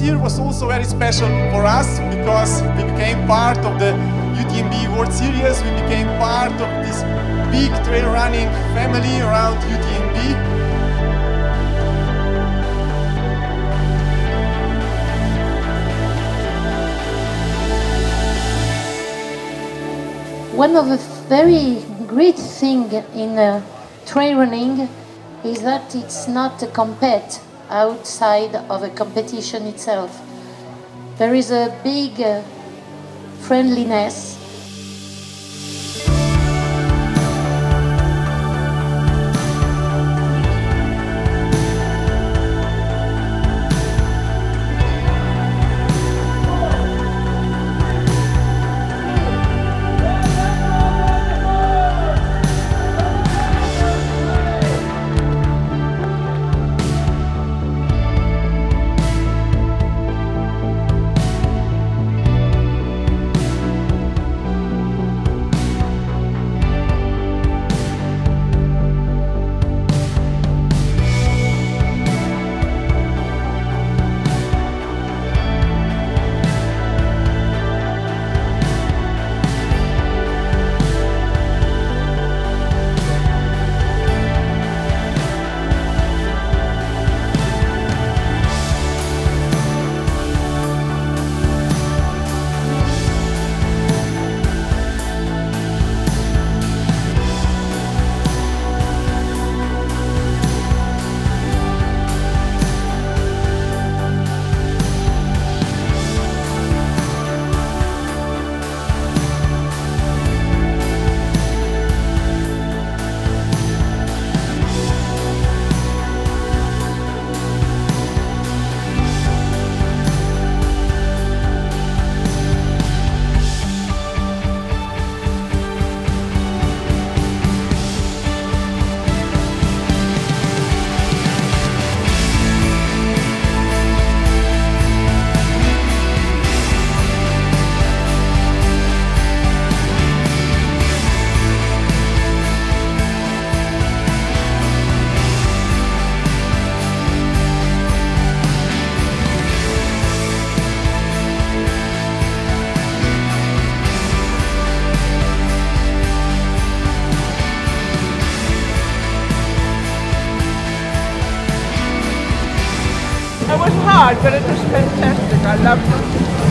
this year was also very special for us because we became part of the UTMB World Series. We became part of this big trail running family around UTMB. One of the very great thing in uh, trail running is that it's not a compete outside of a competition itself. There is a big uh, friendliness It was hard, but it was fantastic. I loved it.